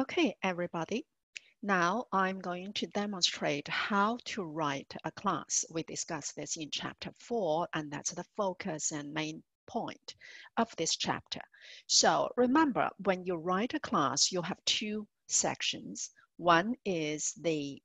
Okay, everybody. Now I'm going to demonstrate how to write a class. We discussed this in chapter four, and that's the focus and main point of this chapter. So remember, when you write a class, you have two sections. One is the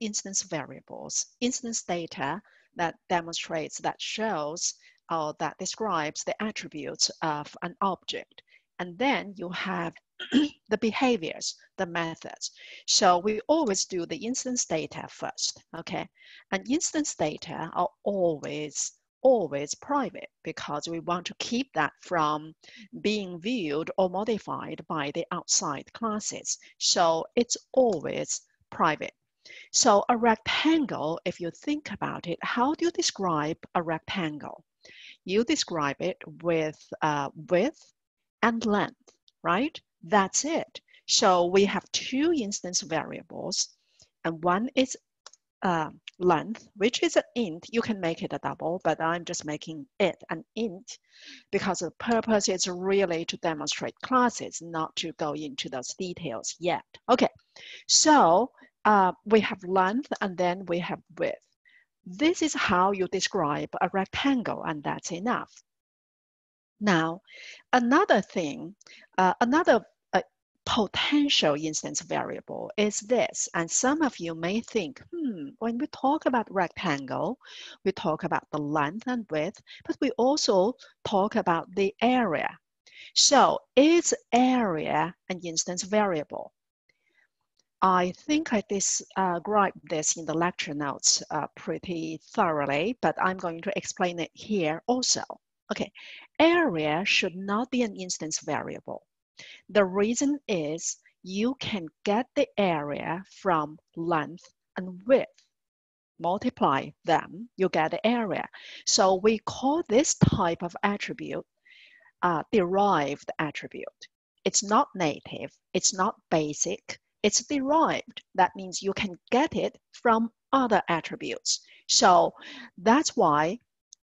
instance variables, instance data that demonstrates, that shows, or that describes the attributes of an object. And then you have the behaviors, the methods. So we always do the instance data first, okay? And instance data are always, always private because we want to keep that from being viewed or modified by the outside classes. So it's always private. So a rectangle, if you think about it, how do you describe a rectangle? You describe it with uh, width and length, right? That's it. So we have two instance variables, and one is uh, length, which is an int. You can make it a double, but I'm just making it an int because the purpose is really to demonstrate classes, not to go into those details yet. Okay, so uh, we have length and then we have width. This is how you describe a rectangle, and that's enough. Now, another thing, uh, another potential instance variable is this. And some of you may think, hmm, when we talk about rectangle, we talk about the length and width, but we also talk about the area. So is area an instance variable? I think I described this in the lecture notes uh, pretty thoroughly, but I'm going to explain it here also. Okay, area should not be an instance variable. The reason is you can get the area from length and width. Multiply them, you get the area. So we call this type of attribute uh, derived attribute. It's not native, it's not basic, it's derived. That means you can get it from other attributes. So that's why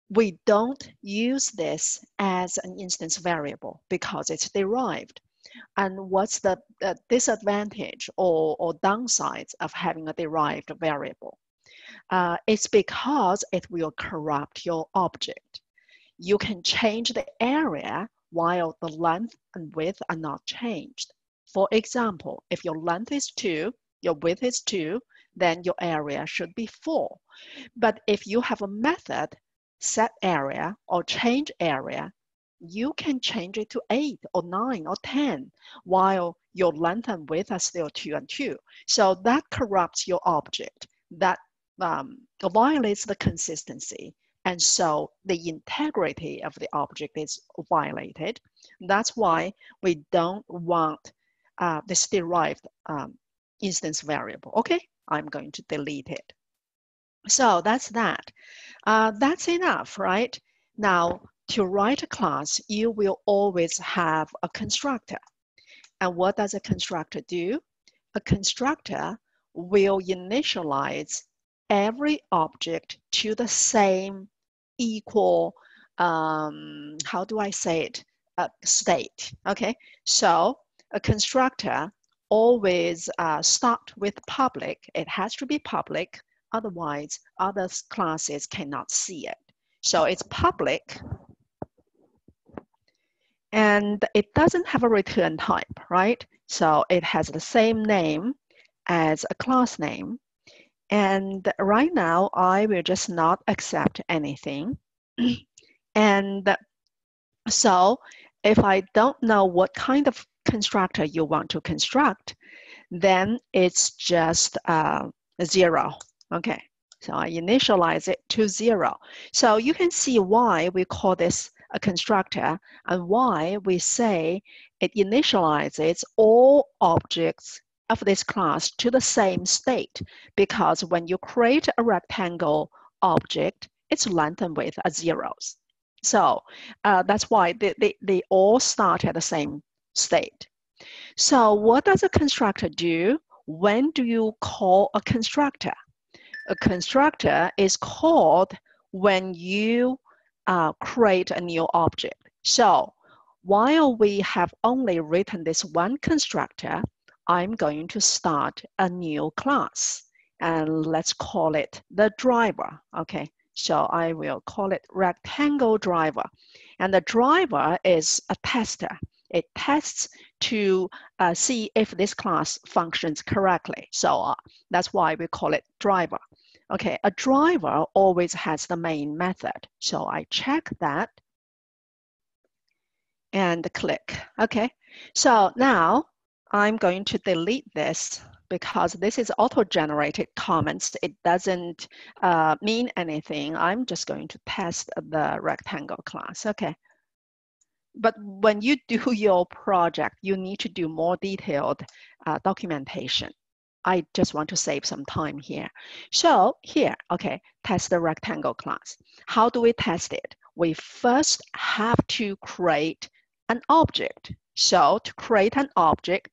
we don't use this as an instance variable because it's derived. And what's the, disadvantage or, or downsides of having a derived variable? Uh, it's because it will corrupt your object. You can change the area while the length and width are not changed. For example, if your length is 2, your width is 2, then your area should be 4. But if you have a method set area or change area, you can change it to 8 or 9 or 10 while your length and width are still 2 and 2. So that corrupts your object. That um, violates the consistency. And so the integrity of the object is violated. That's why we don't want uh, this derived um, instance variable. Okay, I'm going to delete it. So that's that. Uh, that's enough, right? Now, to write a class, you will always have a constructor. And what does a constructor do? A constructor will initialize every object to the same equal, um, how do I say it, uh, state, okay? So a constructor always uh, start with public. It has to be public Otherwise, other classes cannot see it. So it's public and it doesn't have a return type, right? So it has the same name as a class name. And right now, I will just not accept anything. and so if I don't know what kind of constructor you want to construct, then it's just uh, zero, Okay, so I initialize it to zero. So you can see why we call this a constructor and why we say it initializes all objects of this class to the same state. Because when you create a rectangle object, its length and width are zeros. So uh, that's why they, they, they all start at the same state. So what does a constructor do? When do you call a constructor? A constructor is called when you uh, create a new object. So while we have only written this one constructor, I'm going to start a new class and let's call it the driver, okay? So I will call it rectangle driver. And the driver is a tester. It tests to uh, see if this class functions correctly. So uh, that's why we call it driver. Okay, a driver always has the main method. So I check that and click. Okay, so now I'm going to delete this because this is auto-generated comments. It doesn't uh, mean anything. I'm just going to test the rectangle class. Okay. But when you do your project, you need to do more detailed uh, documentation. I just want to save some time here. So here, okay, test the rectangle class. How do we test it? We first have to create an object. So to create an object,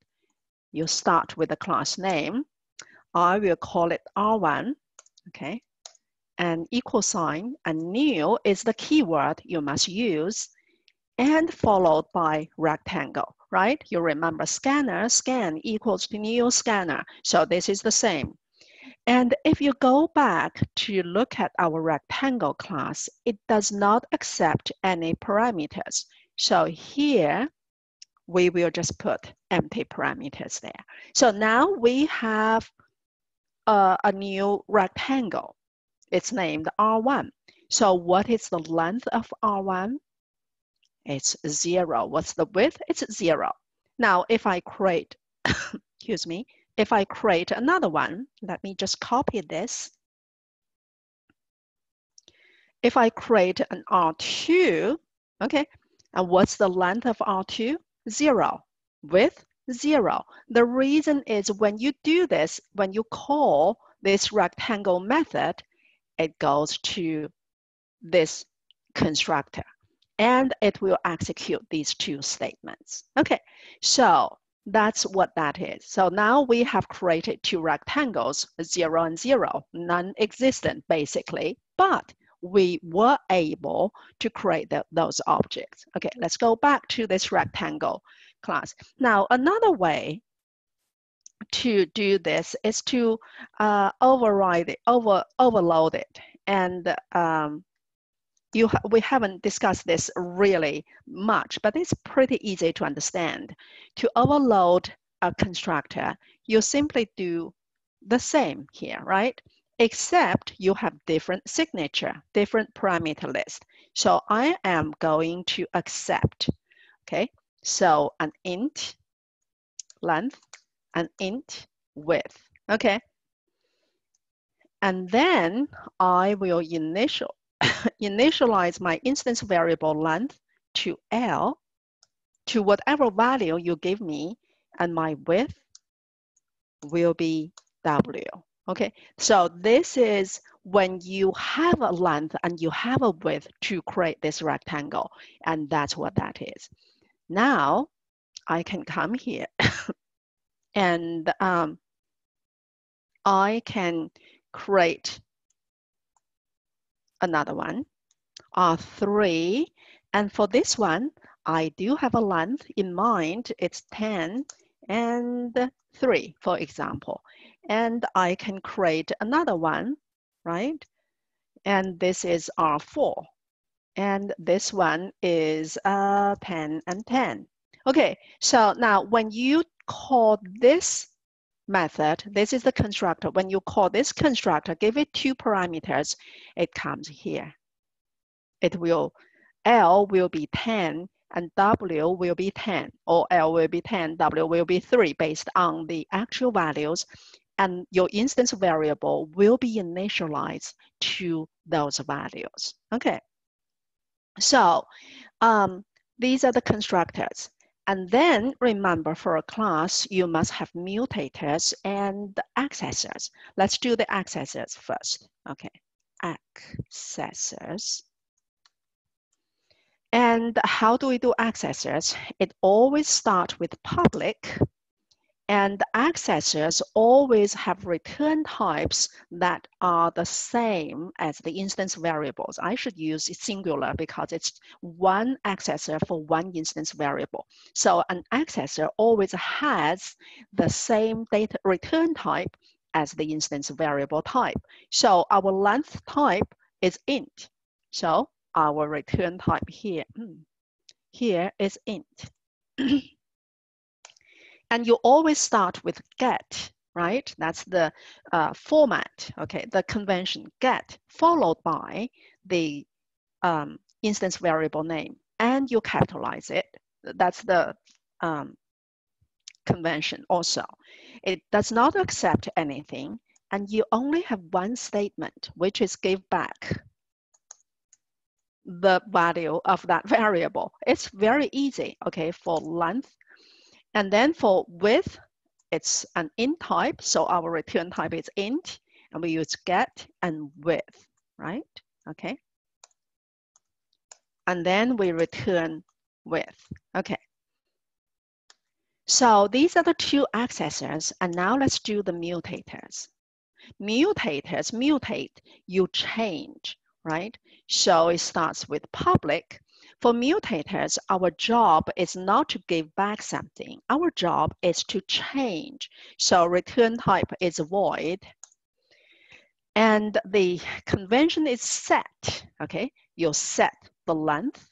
you start with the class name. I will call it R1, okay? And equal sign and new is the keyword you must use and followed by rectangle, right? You remember scanner, scan equals to new scanner. So this is the same. And if you go back to look at our rectangle class, it does not accept any parameters. So here, we will just put empty parameters there. So now we have a, a new rectangle. It's named R1. So what is the length of R1? It's zero. What's the width? It's zero. Now, if I create, excuse me, if I create another one, let me just copy this. If I create an R2, okay, and what's the length of R2? zero Width? zero. The reason is when you do this, when you call this rectangle method, it goes to this constructor and it will execute these two statements. Okay, so that's what that is. So now we have created two rectangles, zero and zero, non-existent basically, but we were able to create the, those objects. Okay, let's go back to this rectangle class. Now, another way to do this is to uh, override it, over, overload it. And um, you ha we haven't discussed this really much, but it's pretty easy to understand. To overload a constructor, you simply do the same here, right? except you have different signature, different parameter list. So I am going to accept, okay? So an int length, an int width, okay? And then I will initial, initialize my instance variable length to L to whatever value you give me, and my width will be W. Okay, so this is when you have a length and you have a width to create this rectangle, and that's what that is. Now, I can come here and um, I can create another one, R3, and for this one, I do have a length in mind, it's 10 and 3, for example and I can create another one, right? And this is R4. And this one is uh, 10 and 10. Okay, so now when you call this method, this is the constructor. When you call this constructor, give it two parameters, it comes here. It will, L will be 10 and W will be 10, or L will be 10, W will be 3 based on the actual values and your instance variable will be initialized to those values. Okay, so um, these are the constructors. And then remember for a class, you must have mutators and accessors. Let's do the accessors first. Okay, accessors. And how do we do accessors? It always starts with public And accessors always have return types that are the same as the instance variables. I should use singular because it's one accessor for one instance variable. So an accessor always has the same data return type as the instance variable type. So our length type is int. So our return type here, hmm, here is int. and you always start with get, right? That's the uh, format, okay, the convention get, followed by the um, instance variable name, and you capitalize it. That's the um, convention also. It does not accept anything, and you only have one statement, which is give back the value of that variable. It's very easy, okay, for length. And then for width, it's an int type, so our return type is int, and we use get and width, right? Okay. And then we return width, okay. So these are the two accessors, and now let's do the mutators. Mutators mutate, you change, right? So it starts with public. For mutators, our job is not to give back something. Our job is to change. So return type is void. And the convention is set, okay? You set the length.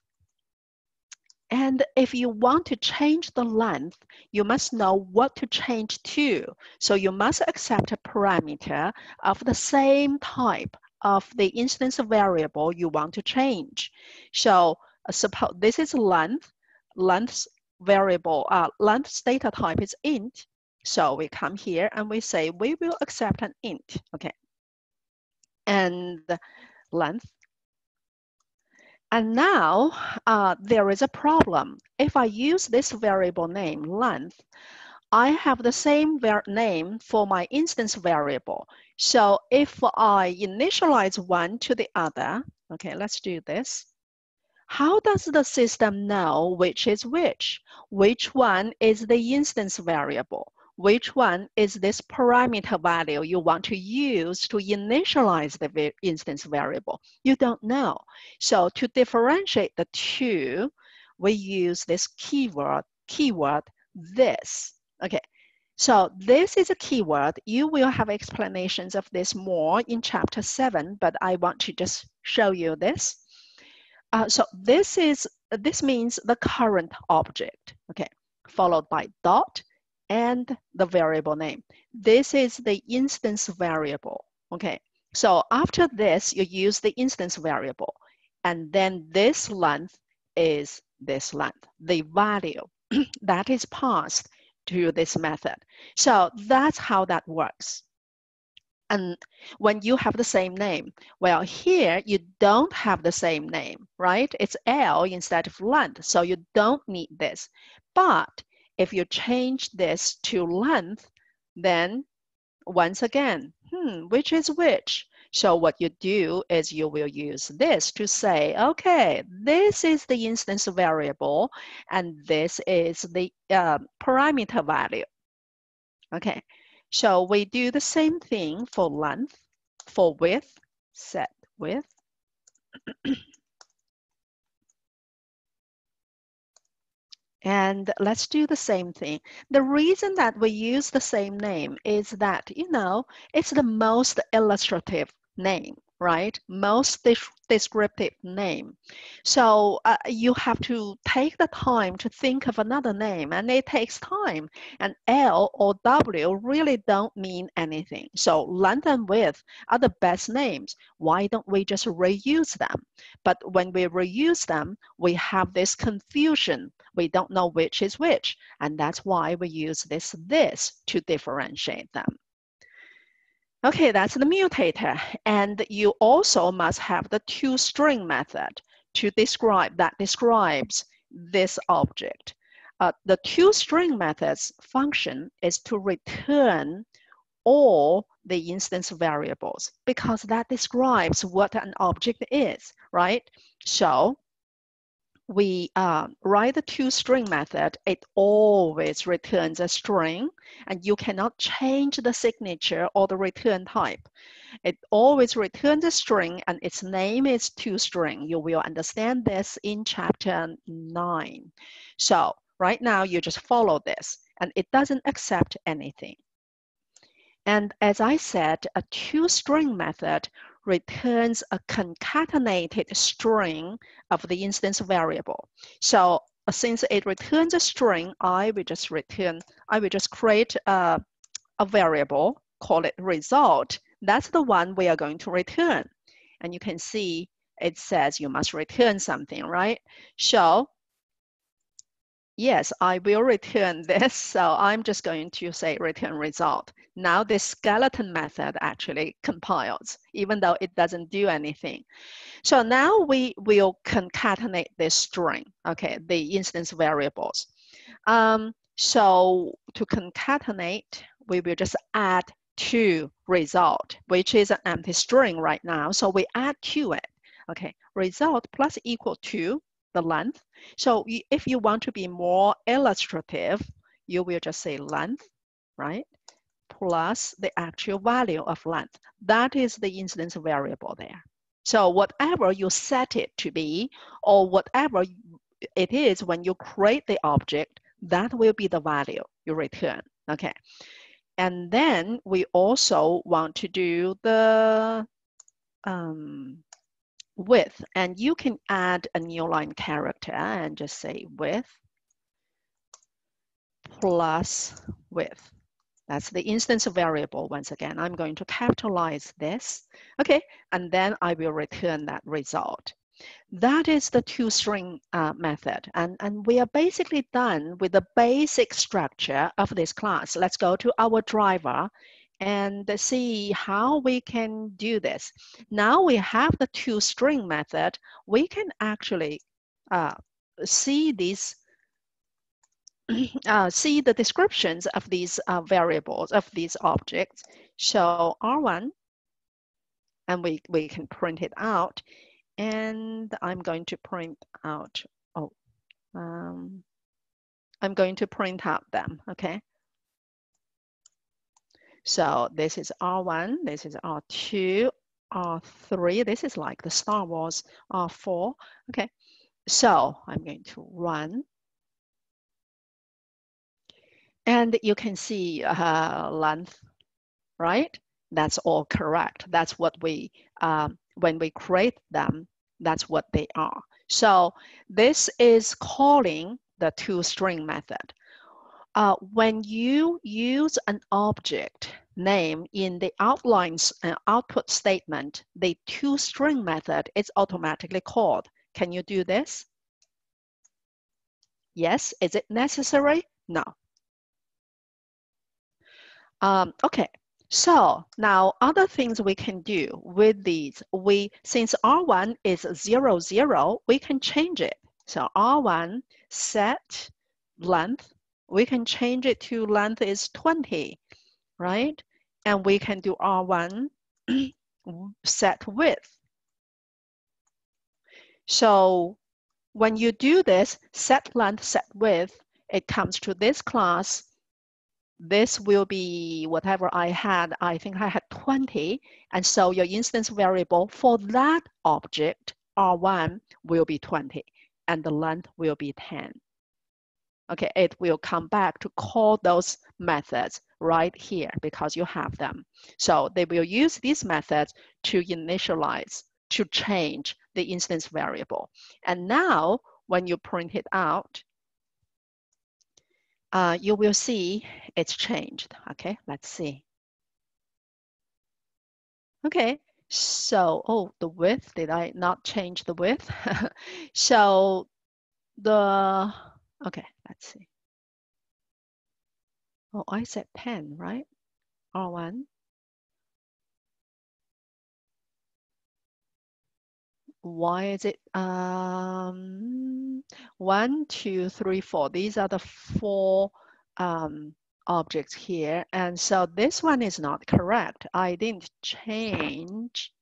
And if you want to change the length, you must know what to change to. So you must accept a parameter of the same type of the instance variable you want to change. So suppose this is length, length variable, uh, length data type is int. So we come here and we say we will accept an int, okay. And length. And now uh, there is a problem. If I use this variable name length, I have the same name for my instance variable. So if I initialize one to the other, okay, let's do this. How does the system know which is which? Which one is the instance variable? Which one is this parameter value you want to use to initialize the instance variable? You don't know. So to differentiate the two, we use this keyword, keyword this. Okay, so this is a keyword. You will have explanations of this more in chapter seven, but I want to just show you this. Uh, so this is this means the current object, okay, followed by dot and the variable name. This is the instance variable, okay. So after this, you use the instance variable, and then this length is this length, the value that is passed to this method. So that's how that works. And when you have the same name, well, here you don't have the same name, right? It's L instead of length, so you don't need this. But if you change this to length, then once again, hmm, which is which? So what you do is you will use this to say, okay, this is the instance variable and this is the uh, parameter value. Okay, so we do the same thing for length, for width, set width. And let's do the same thing. The reason that we use the same name is that, you know, it's the most illustrative name, right? Most descriptive name. So uh, you have to take the time to think of another name and it takes time. And L or W really don't mean anything. So length and width are the best names. Why don't we just reuse them? But when we reuse them, we have this confusion. We don't know which is which. And that's why we use this this to differentiate them. Okay, that's the mutator. And you also must have the toString method to describe that describes this object. Uh, the toString method's function is to return all the instance variables because that describes what an object is, right? So we uh, write the toString method, it always returns a string and you cannot change the signature or the return type. It always returns a string and its name is toString. You will understand this in chapter nine. So right now you just follow this and it doesn't accept anything. And as I said, a toString method returns a concatenated string of the instance variable. So uh, since it returns a string, I will just return, I will just create a, a variable, call it result. That's the one we are going to return. And you can see it says you must return something, right? So yes, I will return this. So I'm just going to say return result. Now this skeleton method actually compiles, even though it doesn't do anything. So now we will concatenate this string, okay, the instance variables. Um, so to concatenate, we will just add to result, which is an empty string right now. So we add to it, okay, result plus equal to the length. So if you want to be more illustrative, you will just say length, right? plus the actual value of length. That is the instance variable there. So whatever you set it to be, or whatever it is when you create the object, that will be the value you return, okay? And then we also want to do the um, width, and you can add a new line character and just say width plus width. That's the instance variable once again. I'm going to capitalize this, okay? And then I will return that result. That is the toString uh, method. And, and we are basically done with the basic structure of this class. Let's go to our driver and see how we can do this. Now we have the toString method, we can actually uh, see these uh, see the descriptions of these uh, variables, of these objects. So R1, and we, we can print it out. And I'm going to print out, oh, um, I'm going to print out them, okay? So this is R1, this is R2, R3, this is like the Star Wars R4, okay? So I'm going to run and you can see uh, length, right? That's all correct. That's what we, um, when we create them, that's what they are. So this is calling the toString method. Uh, when you use an object name in the outlines and output statement, the toString method is automatically called. Can you do this? Yes, is it necessary? No, um, okay, so now other things we can do with these, we since R1 is zero, zero, we can change it. So R1 set length, we can change it to length is 20, right? And we can do R1 set width. So when you do this, set length, set width, it comes to this class this will be whatever I had. I think I had 20. And so your instance variable for that object, R1, will be 20. And the length will be 10. Okay, it will come back to call those methods right here because you have them. So they will use these methods to initialize, to change the instance variable. And now when you print it out, uh, you will see it's changed. Okay, let's see. Okay, so, oh, the width, did I not change the width? so the, okay, let's see. Oh, I said pen, right? R1. why is it um, one, two, three, four? These are the four um, objects here. And so this one is not correct. I didn't change.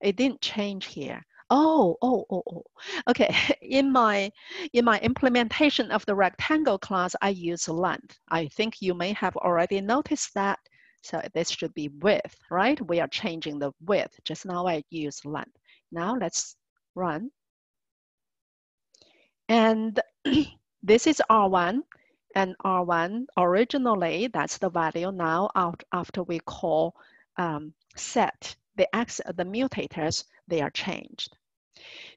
It didn't change here. Oh, oh, oh, oh. Okay. In my in my implementation of the rectangle class, I use length. I think you may have already noticed that. So this should be width, right? We are changing the width. Just now I use length. Now let's run. And this is R1 and R1 originally, that's the value now out after we call um, set the X, the mutators, they are changed.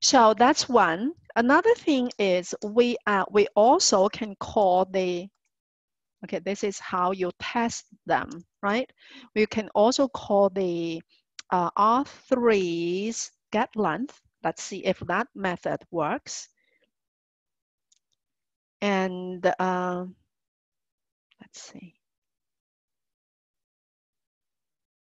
So that's one. Another thing is we, uh, we also can call the, okay, this is how you test them, right? We can also call the uh, R3's get length. Let's see if that method works. And uh, let's see.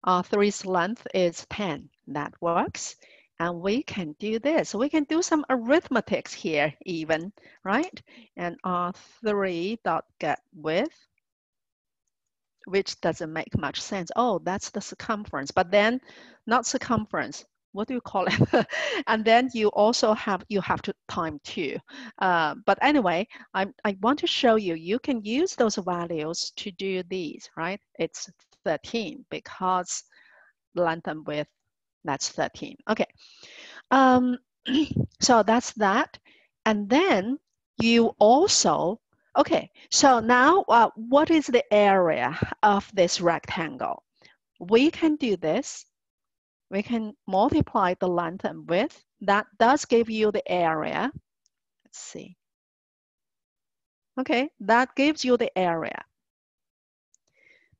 R3's length is 10. That works. And we can do this. We can do some arithmetics here even, right? And R3 dot get width, which doesn't make much sense. Oh, that's the circumference, but then not circumference. What do you call it? and then you also have, you have to time two. Uh, but anyway, I, I want to show you, you can use those values to do these, right? It's 13 because length and width that's 13. Okay. Um, so that's that. And then you also, okay, so now uh, what is the area of this rectangle? We can do this. We can multiply the length and width. That does give you the area. Let's see. Okay, that gives you the area.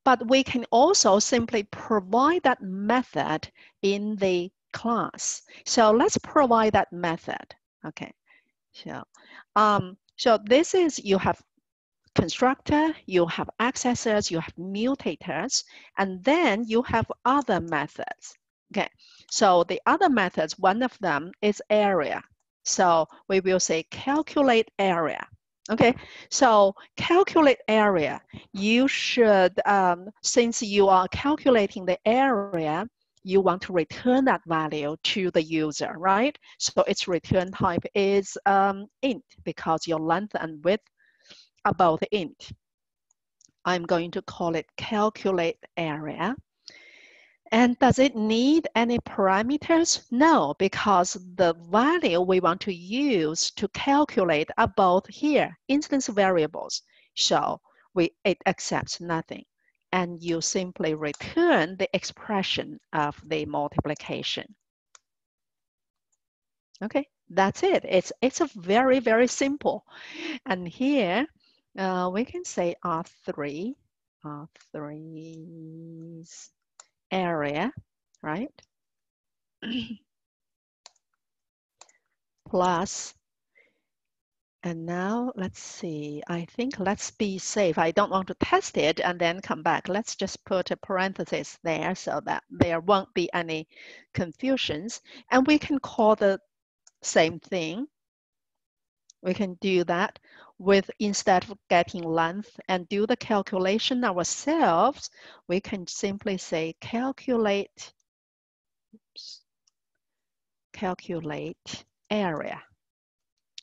But we can also simply provide that method in the class. So let's provide that method. Okay, so, um, so this is, you have constructor, you have accessors, you have mutators, and then you have other methods. Okay, so the other methods, one of them is area. So we will say calculate area. Okay, so calculate area. You should, um, since you are calculating the area, you want to return that value to the user, right? So its return type is um, int because your length and width are both int. I'm going to call it calculate area. And does it need any parameters? No, because the value we want to use to calculate are both here, instance variables. So we, it accepts nothing. And you simply return the expression of the multiplication. Okay, that's it. It's, it's a very, very simple. And here uh, we can say R3, R3's area, right? Plus, and now let's see, I think let's be safe. I don't want to test it and then come back. Let's just put a parenthesis there so that there won't be any confusions. And we can call the same thing. We can do that with instead of getting length and do the calculation ourselves, we can simply say calculate, oops, calculate area.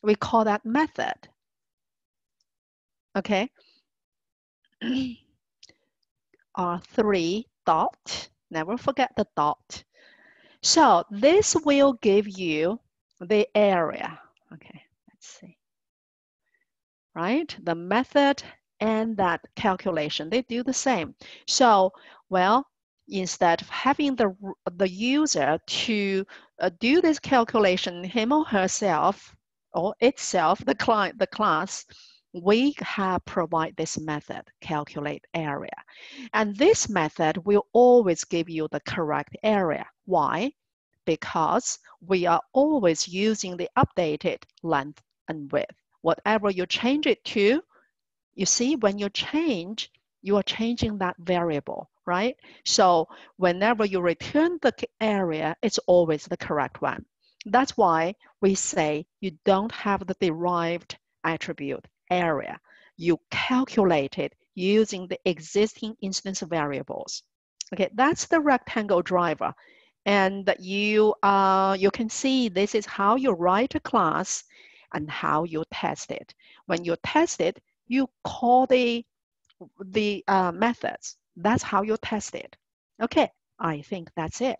We call that method. Okay. R3 dot, never forget the dot. So this will give you the area. Okay, let's see right? The method and that calculation, they do the same. So, well, instead of having the, the user to uh, do this calculation him or herself or itself, the client, the class, we have provide this method, calculate area. And this method will always give you the correct area. Why? Because we are always using the updated length and width whatever you change it to, you see when you change, you are changing that variable, right? So whenever you return the area, it's always the correct one. That's why we say you don't have the derived attribute area. You calculate it using the existing instance variables. Okay, that's the rectangle driver. And you, uh, you can see this is how you write a class and how you test it. When you test it, you call the, the uh, methods. That's how you test it. Okay, I think that's it.